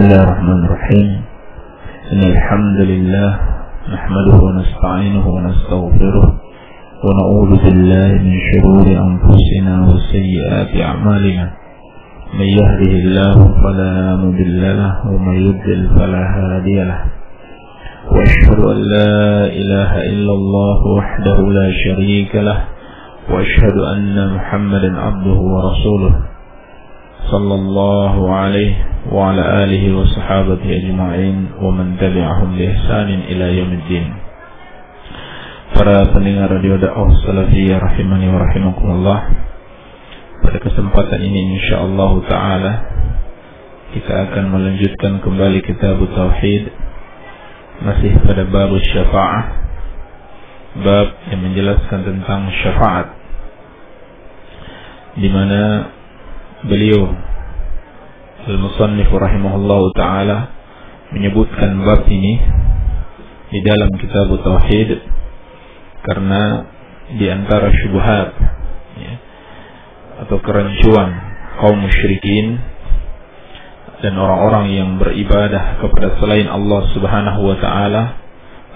الله الرحمن الرحيم إن الحمد لله نحمده ونستعينه ونستغفره ونعوذ بالله من شرور أنفسنا وسيئات أعمالنا من يهده الله فلا مضل له ومن يضلل فلا هادي له وأشهد أن لا إله إلا الله وحده لا شريك له وأشهد أن محمدا عبده ورسوله صلى الله عليه وعلى آله وصحابته أجمعين ومن تبعهم بإحسان إلى يوم الدين Para pendengar radio dakwah salafiyah rahimani wa rahimakumullah Pada kesempatan ini insyaallah taala kita akan melanjutkan kembali kitab tauhid masih pada bab syafaah bab yang menjelaskan tentang syafaat di mana beliau Al-Musannif rahimahullah taala menyebutkan bab ini di dalam kitab tauhid karena di antara syubhat ya, atau kerancuan kaum musyrikin dan orang-orang yang beribadah kepada selain Allah Subhanahu wa taala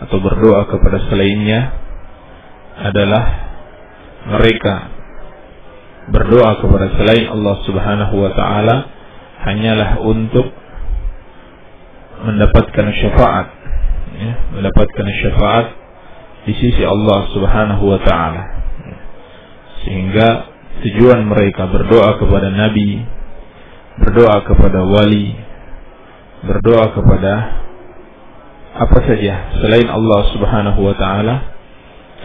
atau berdoa kepada selainnya adalah mereka berdoa kepada selain Allah Subhanahu wa taala hanyalah untuk mendapatkan syafaat ya, mendapatkan syafaat di sisi Allah Subhanahu wa taala. Sehingga tujuan mereka berdoa kepada nabi berdoa kepada wali berdoa kepada apa saja selain Allah Subhanahu wa taala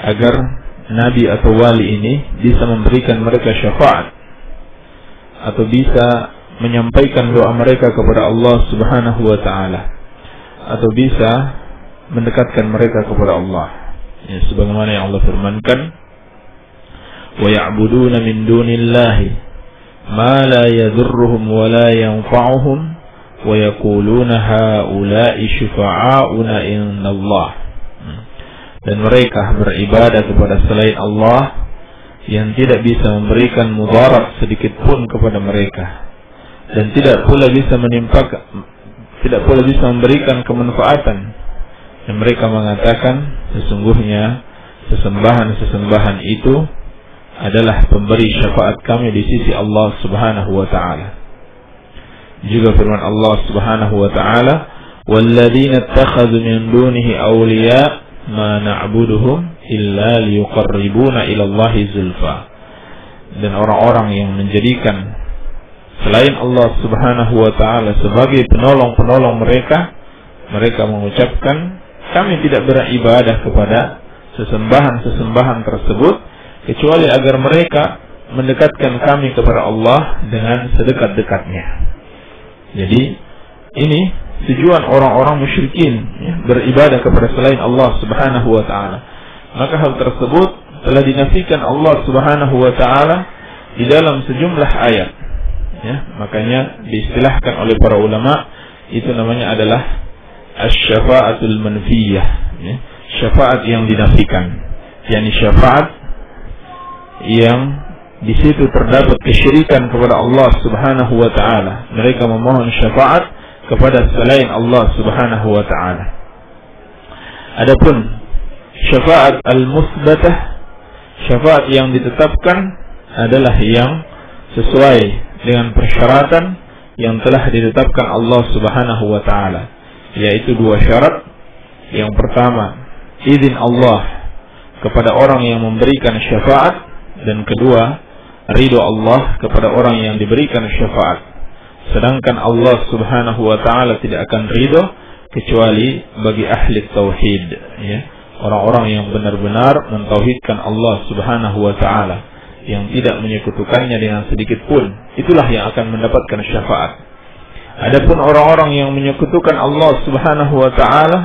agar nabi atau wali ini bisa memberikan mereka syafaat atau bisa menyampaikan doa mereka kepada Allah Subhanahu wa taala atau bisa mendekatkan mereka kepada Allah. Ya, sebagaimana yang Allah firmankan, "Wa ya'buduna min dunillahi ma la yadhurruhum wa la yanfa'uhum wa yaquluna haula'i syufa'auna indallah." Dan mereka beribadah kepada selain Allah yang tidak bisa memberikan mudarat sedikit pun kepada mereka. Dan tidak pula bisa menimpakan tidak pula bisa memberikan kemanfaatan. Dan mereka mengatakan sesungguhnya sesembahan-sesembahan itu adalah pemberi syafaat kami di sisi Allah Subhanahu wa taala. Juga firman Allah Subhanahu wa taala walladzina ittakhadhu min dunihi awliya ma na'buduhum illa liyuqarribuna ila Allah zulfa. Dan orang-orang yang menjadikan selain Allah Subhanahu wa taala sebagai penolong-penolong mereka mereka mengucapkan kami tidak beribadah kepada sesembahan-sesembahan tersebut kecuali agar mereka mendekatkan kami kepada Allah dengan sedekat-dekatnya. Jadi ini tujuan orang-orang musyrikin ya, beribadah kepada selain Allah Subhanahu wa taala. Maka hal tersebut telah dinafikan Allah Subhanahu wa taala di dalam sejumlah ayat. Ya makanya diistilahkan oleh para ulama itu namanya adalah asy-syafa'atul manfiyah. Ya syafaat yang dinafikan. Yakni syafaat yang di situ terdapat kesyirikan kepada Allah Subhanahu wa taala. Mereka memohon syafaat kepada selain Allah Subhanahu wa taala. Adapun syafaat al-musbatah syafaat yang ditetapkan adalah yang sesuai dengan persyaratan yang telah ditetapkan Allah Subhanahu wa taala yaitu dua syarat. Yang pertama izin Allah kepada orang yang memberikan syafaat dan kedua ridho Allah kepada orang yang diberikan syafaat sedangkan Allah Subhanahu wa taala tidak akan ridho kecuali bagi ahli tauhid ya. Orang-orang yang benar-benar mentauhidkan Allah Subhanahu wa taala yang tidak menyekutukannya dengan sedikit pun itulah yang akan mendapatkan syafaat. Adapun orang-orang yang menyekutukan Allah Subhanahu wa taala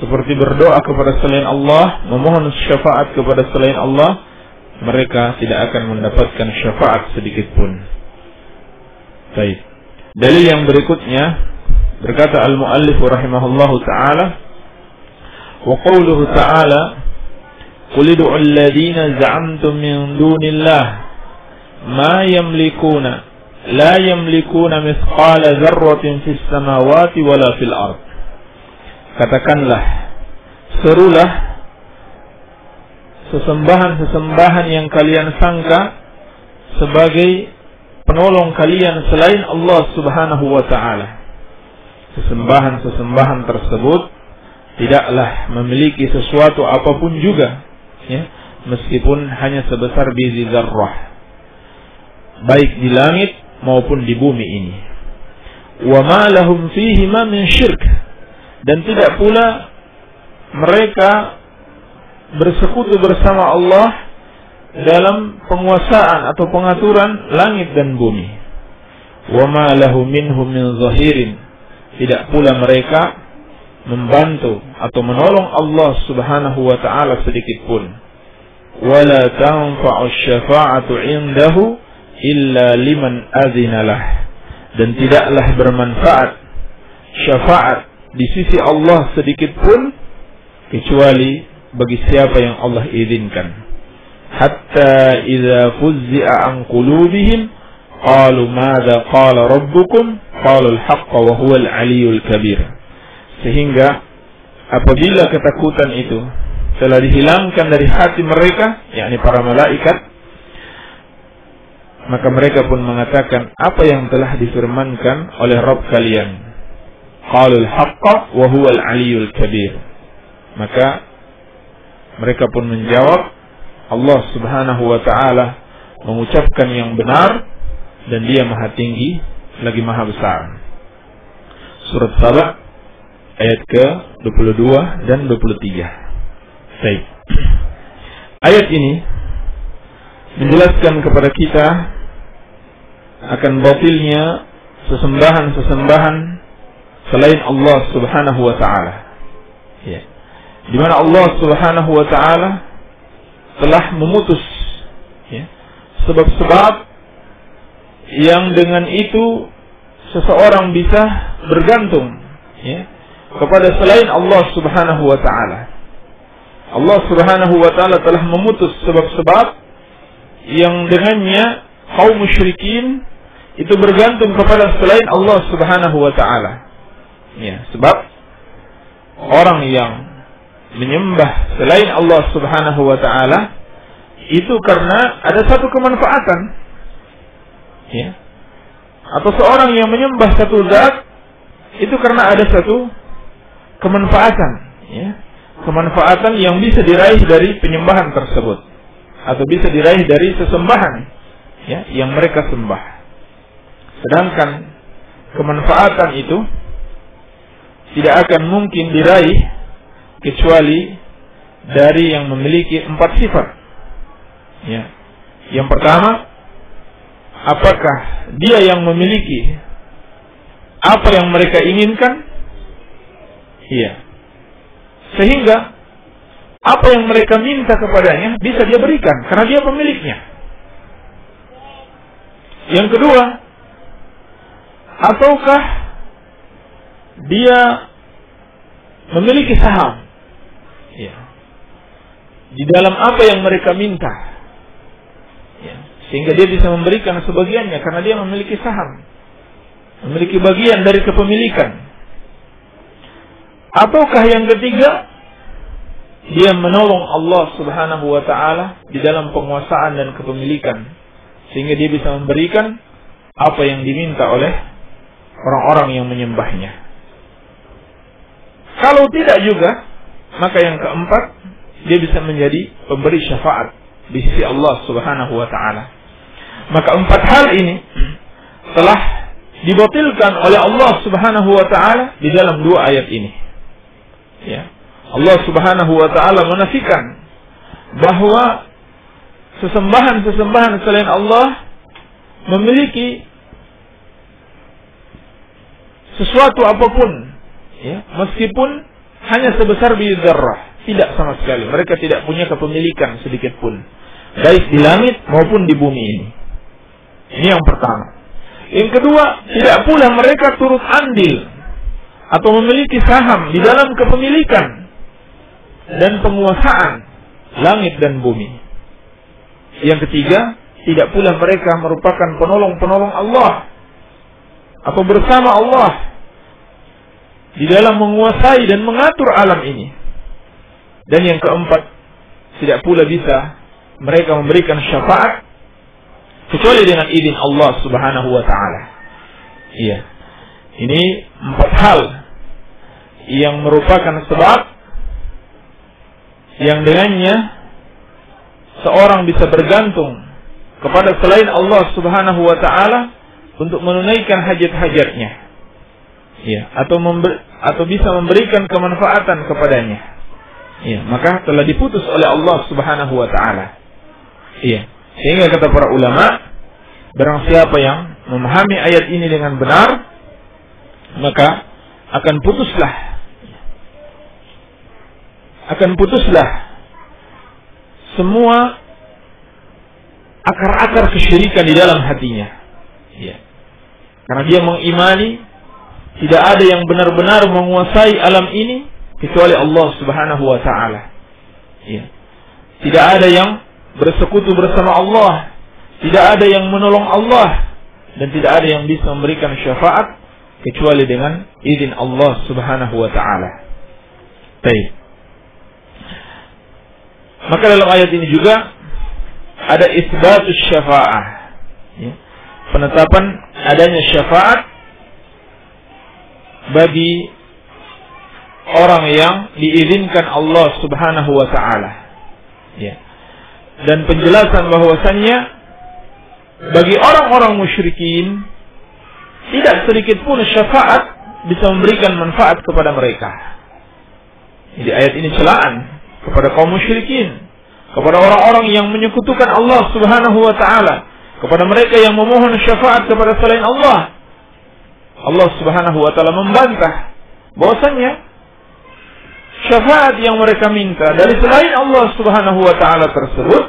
seperti berdoa kepada selain Allah memohon syafaat kepada selain Allah mereka tidak akan mendapatkan syafaat sedikit pun. Baik Dalil yang berikutnya berkata al-muallif rahimahullahu taala wa qawluhu ta'ala Qul ud'u alladhina za'amtum min dunillah ma yamlikuna la yamlikuna mithqala dzarratin fis samawati wala fil ard. Katakanlah serulah sesembahan-sesembahan yang kalian sangka sebagai penolong kalian selain Allah Subhanahu wa taala. Sesembahan-sesembahan tersebut tidaklah memiliki sesuatu apa pun juga ya, meskipun hanya sebesar biji zarrah. Baik di langit maupun di bumi ini. Wa ma lahum fihi min syirk dan tidak pula mereka bersekutu bersama Allah dalam penguasaan atau pengaturan langit dan bumi. Wa ma lahu minhum min zahirin. Tidak pula mereka membantu atau menolong Allah Subhanahu wa taala sedikit pun. Wala tanfa'u syafa'atu 'indahu illa liman adzinalah dan tidaklah bermanfaat syafaat di sisi Allah sedikit pun kecuali bagi siapa yang Allah izinkan hatta idza fuzzi'a an qulubihim qalu madza qala rabbukum qalu al-haqqa wa huwa al-aliyyul kabir sehingga apabila ketakutan itu telah dihilangkan dari hati mereka yakni para malaikat maka mereka pun mengatakan apa yang telah difirmankan oleh Rabb kalian. Qalul haqqa wa huwal aliyul kabir. Maka mereka pun menjawab Allah Subhanahu wa taala mengucapkan yang benar dan dia maha tinggi lagi maha besar. Surat Sabah ayat ke 22 dan 23. Baik. Ayat ini menjelaskan kepada kita akan batilnya sesembahan-sesembahan selain Allah Subhanahu wa taala. Ya. Di mana Allah Subhanahu wa taala telah memutus ya, sebab-sebab yang dengan itu seseorang bisa bergantung ya, kepada selain Allah Subhanahu wa taala. Allah Subhanahu wa taala telah memutus sebab-sebab yang dengannya kaum musyrikin itu bergantung kepada selain Allah Subhanahu wa taala. Ya, sebab orang yang menyembah selain Allah Subhanahu wa taala itu karena ada satu kemanfaatan. Ya. Atau seorang yang menyembah satu zat itu karena ada satu kemanfaatan, ya. Kemanfaatan yang bisa diraih dari penyembahan tersebut atau bisa diraih dari sesembahan ya yang mereka sembah. Sedangkan kemanfaatan itu tidak akan mungkin diraih kecuali dari yang memiliki empat sifat. Ya. Yang pertama, apakah dia yang memiliki apa yang mereka inginkan? Iya. Sehingga apa yang mereka minta kepadanya bisa dia berikan karena dia pemiliknya. Yang kedua, ataukah dia memiliki saham ya, di dalam apa yang mereka minta, ya, sehingga dia bisa memberikan sebagiannya karena dia memiliki saham, memiliki bagian dari kepemilikan. Ataukah yang ketiga, dia menolong Allah Subhanahu wa taala di dalam penguasaan dan kepemilikan sehingga dia bisa memberikan apa yang diminta oleh orang-orang yang menyembahnya. Kalau tidak juga, maka yang keempat dia bisa menjadi pemberi syafaat di sisi Allah Subhanahu wa taala. Maka empat hal ini telah dibatilkan oleh Allah Subhanahu wa taala di dalam dua ayat ini. Ya. Allah Subhanahu wa taala menafikan bahwa sesembahan-sesembahan selain Allah memiliki sesuatu apa pun ya meskipun hanya sebesar biji zarrah. Tidak sama sekali. Mereka tidak punya kepemilikan sedikit pun. Baik di langit maupun di bumi ini. Ini yang pertama. Yang kedua tidak pula mereka turut andil atau memiliki saham di dalam kepemilikan dan penguasaan langit dan bumi. Yang ketiga, tidak pula mereka merupakan penolong-penolong Allah atau bersama Allah di dalam menguasai dan mengatur alam ini. Dan yang keempat, tidak pula bisa mereka memberikan syafaat kecuali dengan izin Allah Subhanahu wa taala. Iya. Ini empat hal yang merupakan sebab yang dengannya seorang bisa bergantung kepada selain Allah Subhanahu wa taala untuk menunaikan hajat-hajatnya. Ya, atau member, atau bisa memberikan kemanfaatan kepadanya. Ya, maka telah diputus oleh Allah Subhanahu wa taala. Iya. Sehingga kata para ulama, barang siapa yang memahami ayat ini dengan benar, maka akan putuslah akan putuslah semua akar-akar kesyirikan di dalam hatinya. Ya. Karena dia mengimani tidak ada yang benar-benar menguasai alam ini kecuali Allah Subhanahu wa taala. Ya. Tidak ada yang bersekutu bersama Allah, tidak ada yang menolong Allah dan tidak ada yang bisa memberikan syafaat kecuali dengan izin Allah Subhanahu wa taala. Baik. Maka dalam ayat ini juga ada isbatus syafa'ah. Ya. Penetapan adanya syafaat bagi orang yang diizinkan Allah Subhanahu wa taala. Ya. Dan penjelasan bahwasannya bagi orang-orang musyrikin tidak sedikit pun syafaat bisa memberikan manfaat kepada mereka. Jadi ayat ini celaan kepada kaum musyrikin kepada orang-orang yang menyekutukan Allah Subhanahu wa taala, kepada mereka yang memohon syafaat kepada selain Allah. Allah Subhanahu wa taala membantah bahwasanya syafaat yang mereka minta dari selain Allah Subhanahu wa taala tersebut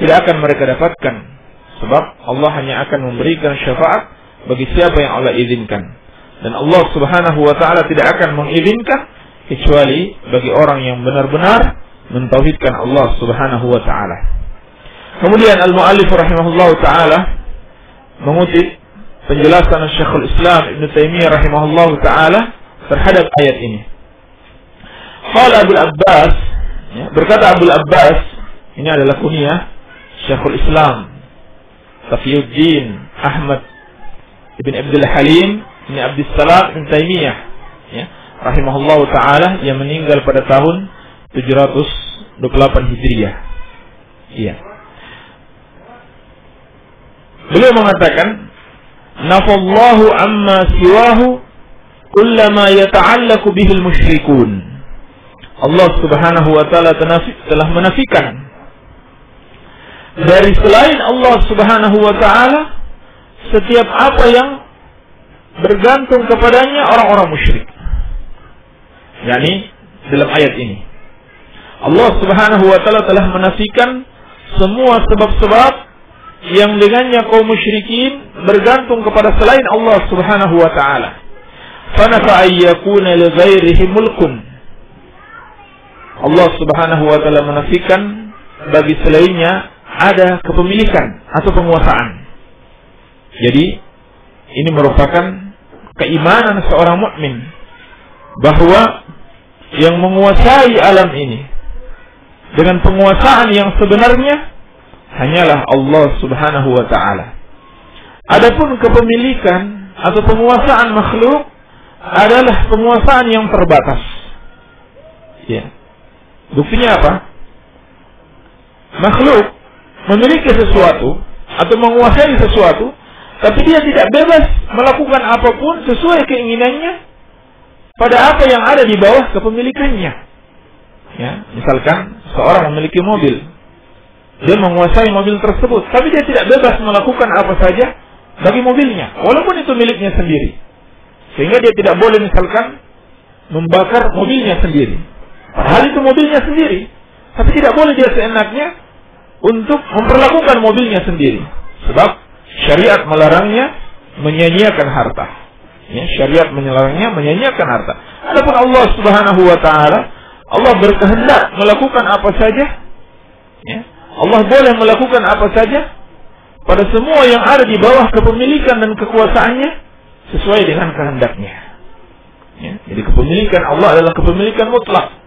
tidak akan mereka dapatkan sebab Allah hanya akan memberikan syafaat bagi siapa yang Allah izinkan dan Allah Subhanahu wa taala tidak akan mengizinkan kecuali bagi orang yang benar-benar mentauhidkan Allah Subhanahu wa taala. Kemudian al-muallif rahimahullah taala mengutip penjelasan Syekhul Islam Ibn Taimiyah rahimahullah taala terhadap ayat ini. Qala Abu Abbas ya, berkata Abu Abbas ini adalah kunyah Syekhul Islam Tafiyuddin Ahmad Ibn Abdul Halim ini Abdul Salam Ibn Taimiyah ya, rahimahullah taala yang meninggal pada tahun 728 Hijriah. Iya. Beliau mengatakan, "Nafallahu amma siwahu kullama yata'allaku bihil musyrikun." Allah Subhanahu wa taala telah menafikan dari selain Allah Subhanahu wa taala setiap apa yang bergantung kepadanya orang-orang musyrik. Yani dalam ayat ini. Allah Subhanahu wa taala telah menafikan semua sebab-sebab yang dengannya kaum musyrikin bergantung kepada selain Allah Subhanahu wa taala. Fanafa ayyakuna. Allah Subhanahu wa taala menafikan bagi selainnya ada kepemilikan atau penguasaan. Jadi ini merupakan keimanan seorang mukmin bahwa yang menguasai alam ini dengan penguasaan yang sebenarnya hanyalah Allah Subhanahu wa taala. Adapun kepemilikan atau penguasaan makhluk adalah penguasaan yang terbatas. Ya. Buktinya apa? Makhluk memiliki sesuatu atau menguasai sesuatu, tapi dia tidak bebas melakukan apa pun sesuai keinginannya pada apa yang ada di bawah kepemilikannya. Ya, misalkan seorang memiliki mobil, dia menguasai mobil tersebut, tapi dia tidak bebas melakukan apa saja bagi mobilnya, walaupun itu miliknya sendiri. Sehingga dia tidak boleh misalkan membakar mobilnya sendiri. Padahal itu mobilnya sendiri. Tapi tidak boleh dia seenaknya untuk memperlakukan mobilnya sendiri. Sebab syariat melarangnya menyanyiakan harta. Ya, syariat melarangnya menyanyiakan harta. Adapun Allah Subhanahu wa taala Allah berkehendak melakukan apa saja, ya, Allah boleh melakukan apa saja pada semua yang ada di bawah kepemilikan dan kekuasaannya sesuai dengan kehendaknya. Ya, jadi kepemilikan Allah adalah kepemilikan mutlak.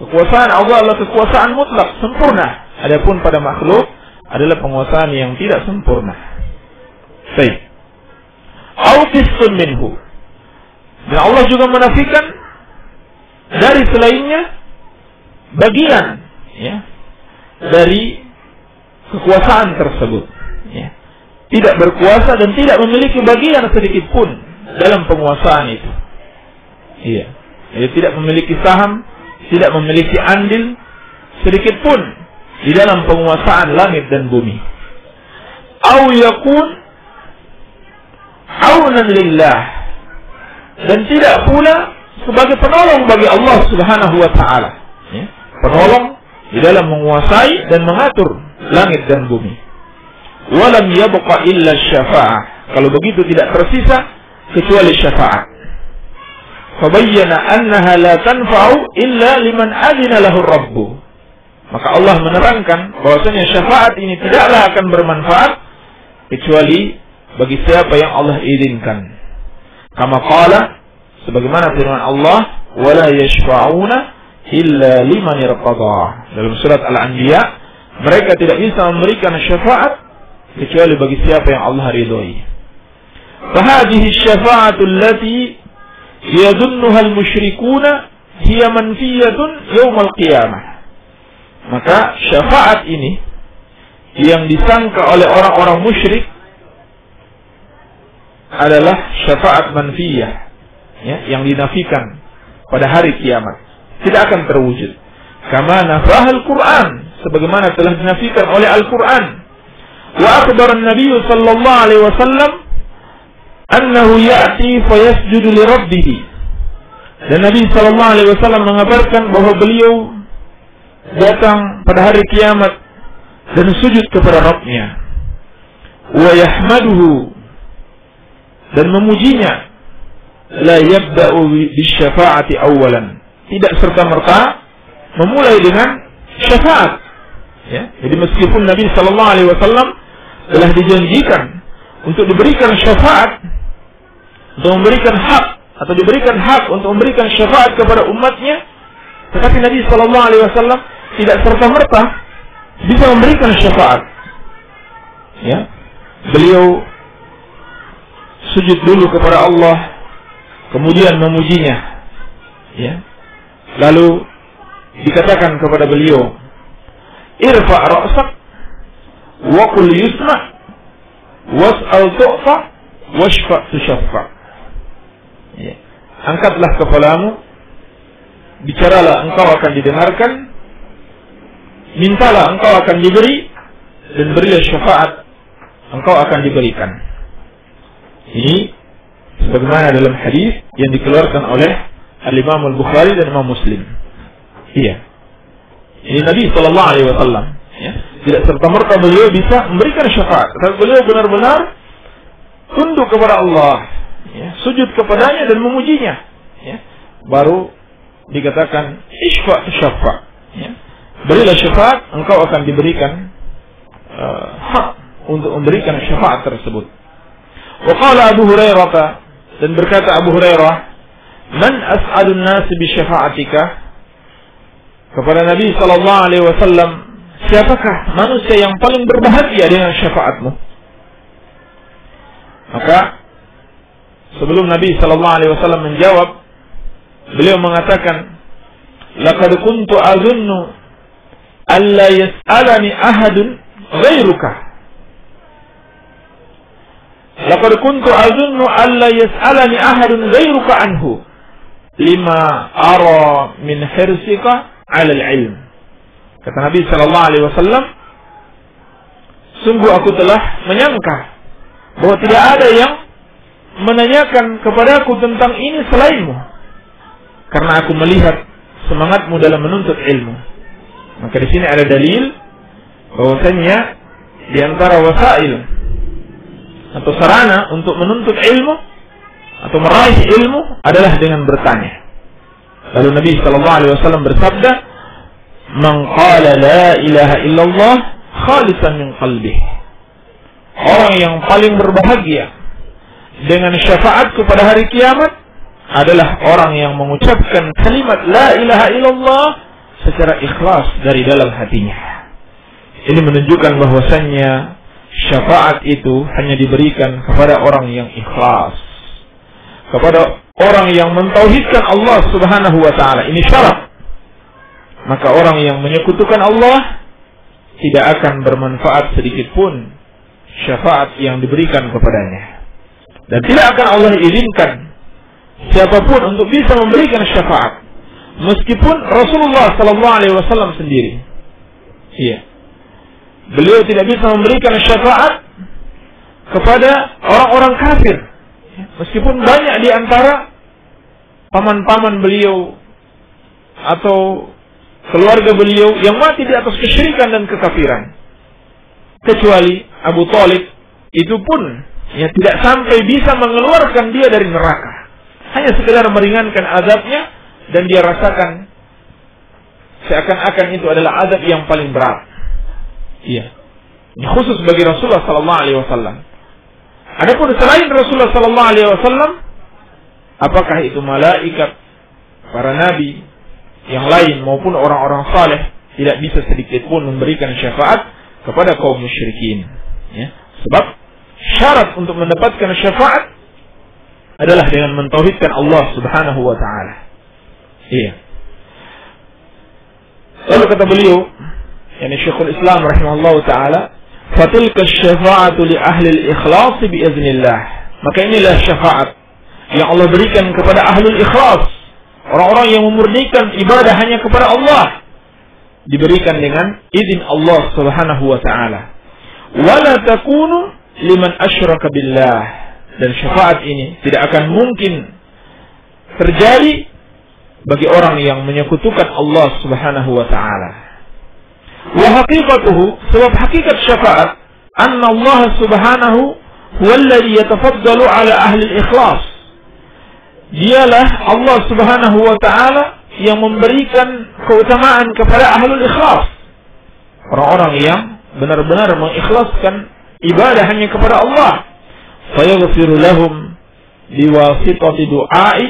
Kekuasaan Allah adalah kekuasaan mutlak, sempurna. Adapun pada makhluk adalah penguasaan yang tidak sempurna. Baik. Auqistun minhu. Dan Allah juga menafikan dari selainnya bagian ya dari kekuasaan tersebut. Ya. tidak berkuasa dan tidak memiliki bagian sedikit pun dalam penguasaan itu. Iya. Jadi tidak memiliki saham tidak memiliki andil sedikit pun di dalam penguasaan langit dan bumi. Au yakun aunan lillah. Dan tidak pula sebagai penolong bagi Allah Subhanahu wa taala. Ya. penolong di dalam menguasai dan mengatur langit dan bumi. Walam yabqa illa syafa'ah. Kalau begitu tidak tersisa kecuali syafaat. Fabayyana annaha la tanfa'u illa liman adina lahu rabbu. Maka Allah menerangkan bahwasanya syafaat ini tidaklah akan bermanfaat kecuali bagi siapa yang Allah izinkan. Kama qala sebagaimana firman Allah, "Wala yashfa'una illa liman. Dalam surat Al-Anbiya, mereka tidak bisa memberikan syafaat kecuali bagi siapa yang Allah ridhoi. Fahadihi syafa'atu allati yadunnuha al-musyrikuna hiya manfiyatun yawmal qiyamah. Maka syafaat ini yang disangka oleh orang-orang musyrik adalah syafaat manfiyah ya, yang dinafikan pada hari kiamat tidak akan terwujud. Kama nafahal Quran sebagaimana telah dinafikan oleh Al-Quran. Wa akhbar Nabi sallallahu alaihi wasallam annahu ya'ti fayasjudu li rabbih. Dan Nabi sallallahu alaihi wasallam mengabarkan bahwa beliau datang pada hari kiamat dan sujud kepada Rabbnya. Wa yahmaduhu dan memujinya la yabda'u bisyafa'ati awalan tidak serta merta memulai dengan syafaat. Ya, jadi meskipun Nabi Shallallahu Alaihi Wasallam telah dijanjikan untuk diberikan syafaat, untuk memberikan hak atau diberikan hak untuk memberikan syafaat kepada umatnya, tetapi Nabi Shallallahu Alaihi Wasallam tidak serta merta bisa memberikan syafaat. Ya, beliau sujud dulu kepada Allah, kemudian memujinya. Ya, Lalu dikatakan kepada beliau, "Irfa ra'sak wa qul yusma was'al tu'fa washfa tushaffa." Ya. Angkatlah kepalamu, bicaralah engkau akan didengarkan, mintalah engkau akan diberi dan berilah syafaat engkau akan diberikan. Ini sebagaimana dalam hadis yang dikeluarkan oleh Al-Imam Al-Bukhari dan Imam Muslim. Iya. Ini Nabi Sallallahu Alaihi Wasallam. Ya. Tidak serta merta beliau bisa memberikan syafaat. Tetapi beliau benar-benar tunduk kepada Allah, ya. sujud kepadanya dan memujinya. Ya. Baru dikatakan isfa syafa. Ya. Berilah syafaat, engkau akan diberikan uh, hak untuk memberikan syafaat tersebut. Waqala Abu Hurairah dan berkata Abu Hurairah Man as'adun nasi bi syafa'atika? Kepada Nabi sallallahu alaihi wasallam, siapakah manusia yang paling berbahagia dengan syafaatmu? Maka sebelum Nabi sallallahu alaihi wasallam menjawab, beliau mengatakan, "Laqad kuntu azunnu alla yas'alani ahadun ghairuka." Laqad kuntu azunnu alla yas'alani ahadun ghairuka anhu lima ara min hirsika al ilm. Kata Nabi Shallallahu Alaihi Wasallam, sungguh aku telah menyangka bahwa tidak ada yang menanyakan kepadaku tentang ini selainmu, karena aku melihat semangatmu dalam menuntut ilmu. Maka di sini ada dalil bahwasanya di antara wasail atau sarana untuk menuntut ilmu atau meraih ilmu adalah dengan bertanya. Lalu Nabi Shallallahu Alaihi Wasallam bersabda, man qala la ilaha illallah khalisan min qalbih. Orang yang paling berbahagia dengan syafaatku pada hari kiamat adalah orang yang mengucapkan kalimat la ilaha illallah secara ikhlas dari dalam hatinya. Ini menunjukkan bahwasannya syafaat itu hanya diberikan kepada orang yang ikhlas. Kepada orang yang mentauhidkan Allah Subhanahu wa taala. Ini syarat. Maka orang yang menyekutukan Allah tidak akan bermanfaat sedikit pun syafaat yang diberikan kepadanya. Dan tidak akan Allah izinkan siapa pun untuk bisa memberikan syafaat meskipun Rasulullah sallallahu alaihi wasallam sendiri. Iya. Beliau tidak bisa memberikan syafaat kepada orang-orang kafir Meskipun banyak di antara paman-paman beliau atau keluarga beliau yang mati di atas kesyirikan dan kekafiran. Kecuali Abu Talib itu pun ya tidak sampai bisa mengeluarkan dia dari neraka. Hanya sekedar meringankan azabnya dan dia rasakan seakan-akan itu adalah azab yang paling berat. Iya. Khusus bagi Rasulullah sallallahu alaihi wasallam. Adapun selain Rasulullah sallallahu alaihi wasallam apakah itu malaikat, para nabi yang lain maupun orang-orang saleh tidak bisa sedikit pun memberikan syafaat kepada kaum musyrikin. Ya. Sebab syarat untuk mendapatkan syafaat adalah dengan mentauhidkan Allah Subhanahu wa taala. Iya. Lalu kata beliau, yakni Syekhul Islam rahimahullah taala, fatilka syafa'atu li ahli al-ikhlas biiznillah. Maka inilah syafaat yang Allah berikan kepada ahli ikhlas. Orang-orang yang memurnikan ibadah hanya kepada Allah diberikan dengan izin Allah Subhanahu wa taala. Wala takunu liman asyraka billah. Dan syafaat ini tidak akan mungkin terjadi bagi orang yang menyekutukan Allah Subhanahu wa taala. Wa haqiqatuhu sebab hakikat syafaat anna Allah Subhanahu alladhi yatafaddalu ala ahli ikhlas. Dialah Allah Subhanahu wa taala yang memberikan keutamaan kepada ahli ikhlas. Orang-orang yang benar-benar mengikhlaskan ibadah hanya kepada Allah. Fayaghfiru lahum biwasitati du'ai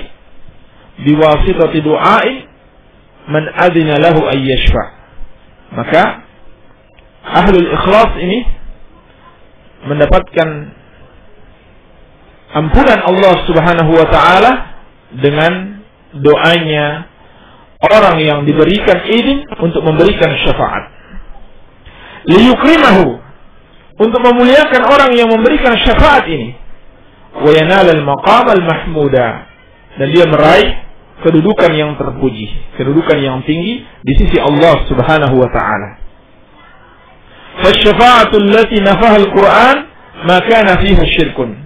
biwasitati du'ai man adina lahu Maka ahlul ikhlas ini mendapatkan ampunan Allah Subhanahu wa taala dengan doanya orang yang diberikan izin untuk memberikan syafaat. Liyukrimahu untuk memuliakan orang yang memberikan syafaat ini. Wa al-maqam al-mahmuda dan dia meraih kedudukan yang terpuji, kedudukan yang tinggi di sisi Allah Subhanahu wa taala. Fasyafa'atu allati nafaha al-Qur'an ma kana fiha syirkun.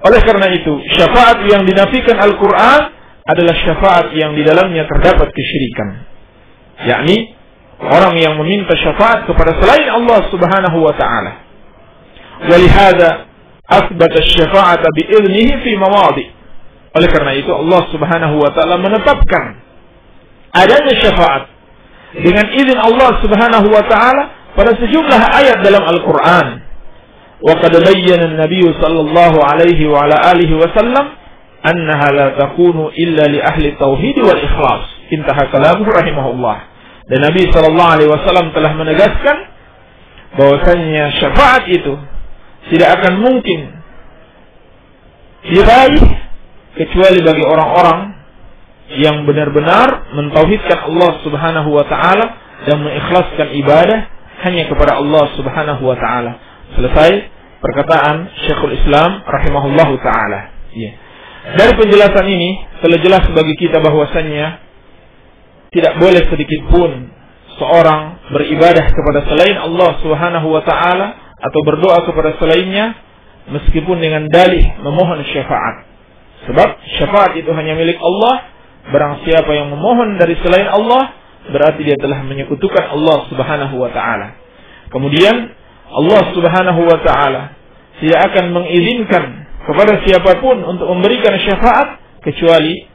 Oleh karena itu, syafaat yang dinafikan Al-Qur'an adalah syafaat yang di dalamnya terdapat kesyirikan. Yakni orang yang meminta syafaat kepada selain Allah Subhanahu wa taala. Walihada asbata asy-syafa'ata bi'idnihi fi mawadi' Oleh karena itu Allah Subhanahu wa taala menetapkan adanya syafaat dengan izin Allah Subhanahu wa taala pada sejumlah ayat dalam Al-Qur'an. Wa qad bayyana an-nabiy sallallahu alaihi wa ala alihi wasallam annaha la takunu illa li ahli tauhid wal ikhlas. Intaha kalamuhu rahimahullah. Dan Nabi sallallahu alaihi wasallam telah menegaskan bahwasanya syafaat itu tidak akan mungkin diraih kecuali bagi orang-orang yang benar-benar mentauhidkan Allah Subhanahu wa taala dan mengikhlaskan ibadah hanya kepada Allah Subhanahu wa taala. Selesai perkataan Syekhul Islam rahimahullahu taala. Ya. Dari penjelasan ini telah jelas bagi kita bahwasannya tidak boleh sedikit pun seorang beribadah kepada selain Allah Subhanahu wa taala atau berdoa kepada selainnya meskipun dengan dalih memohon syafaat. Sebab syafaat itu hanya milik Allah. Barang siapa yang memohon dari selain Allah, berarti dia telah menyekutukan Allah Subhanahu wa taala. Kemudian Allah Subhanahu wa taala tidak akan mengizinkan kepada siapa pun untuk memberikan syafaat kecuali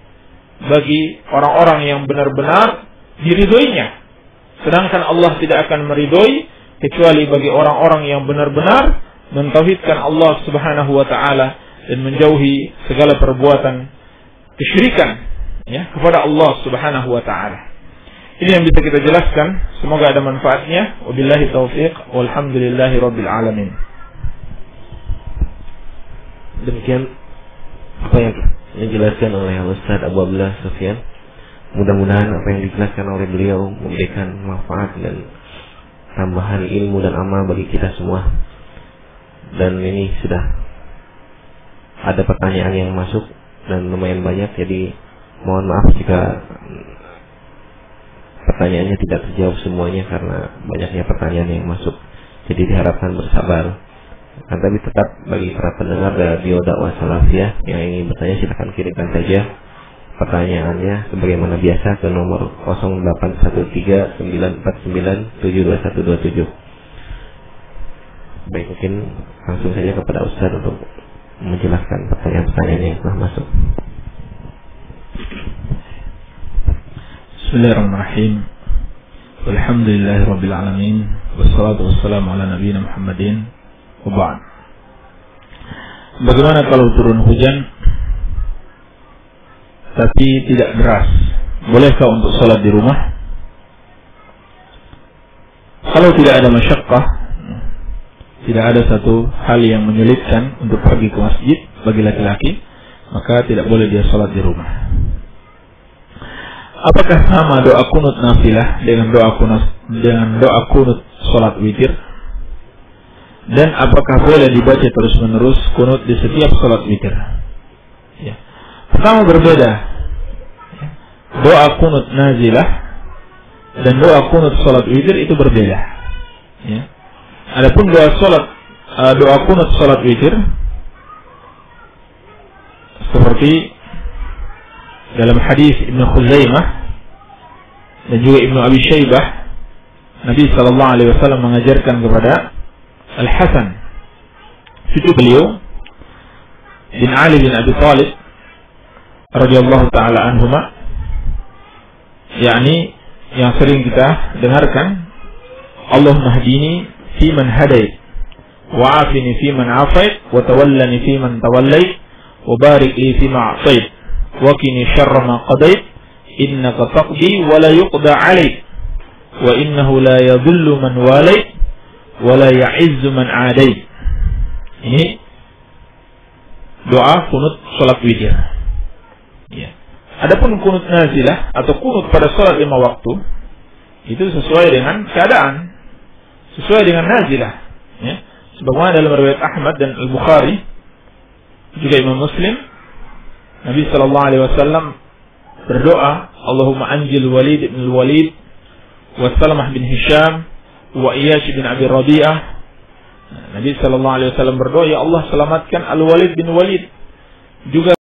bagi orang-orang yang benar-benar diridhoinya. Sedangkan Allah tidak akan meridhoi kecuali bagi orang-orang yang benar-benar mentauhidkan Allah Subhanahu wa taala dan menjauhi segala perbuatan kesyirikan ya kepada Allah Subhanahu wa taala. Ini yang bisa kita jelaskan. Semoga ada manfaatnya. Wabillahi taufiq. Walhamdulillahi rabbil alamin. Demikian apa yang dijelaskan oleh Ustaz Abu Abdullah Sufyan. Mudah-mudahan apa yang dijelaskan oleh beliau memberikan manfaat dan tambahan ilmu dan amal bagi kita semua. Dan ini sudah ada pertanyaan yang masuk dan lumayan banyak jadi mohon maaf jika pertanyaannya tidak terjawab semuanya karena banyaknya pertanyaan yang masuk. Jadi diharapkan bersabar. Nah, tapi tetap bagi para pendengar radio dakwah salafiyah yang ingin bertanya silahkan kirimkan saja pertanyaannya. Sebagaimana biasa ke nomor 0813-949-72127 Baik mungkin langsung saja kepada Ustaz untuk menjelaskan pertanyaan-pertanyaan yang telah masuk. Bismillahirrahmanirrahim. Alhamdulillahirabbil alamin wassalatu wassalamu ala nabiyina Muhammadin wa ba'd. Bagaimana kalau turun hujan tapi tidak deras? Bolehkah untuk sholat di rumah? Kalau tidak ada masyakkah, tidak ada satu hal yang menyulitkan untuk pergi ke masjid bagi laki-laki, maka tidak boleh dia sholat di rumah. Apakah sama doa kunut nafilah dengan doa kunut dengan doa kunut sholat witir? Dan apakah boleh dibaca terus menerus kunut di setiap sholat witir? Ya. Pertama berbeda. Doa kunut nazilah dan doa kunut sholat witir itu berbeda. Ya. Adapun doa salat uh, doa kunut salat witir seperti dalam hadis Ibnu Khuzaimah dan juga Ibnu Abi Syaibah Nabi sallallahu alaihi wasallam mengajarkan kepada Al Hasan cucu beliau bin Ali bin Abi Thalib radhiyallahu taala anhuma yakni yang sering kita dengarkan Allahumma hdini في من هديت وعافني في من عافيت وتولني في من توليت وبارك لي فيما أعطيت وقني شر ما قضيت إنك تقضي ولا يقضى عليك وإنه لا يذل من واليت ولا يعز من عاديت ini doa kunut salat witir. Ya. Adapun kunut nazilah atau kunut pada salat lima waktu itu sesuai dengan keadaan sesuai dengan nazilah ya. Sebagaimana dalam riwayat Ahmad dan Al Bukhari juga Imam Muslim Nabi Shallallahu Alaihi Wasallam berdoa Allahumma anjil Walid bin Walid wa Salamah bin Hisham wa Iyash bin Abi Rabi'ah. Nabi Shallallahu Alaihi Wasallam berdoa ya Allah selamatkan Al Walid bin Walid. Juga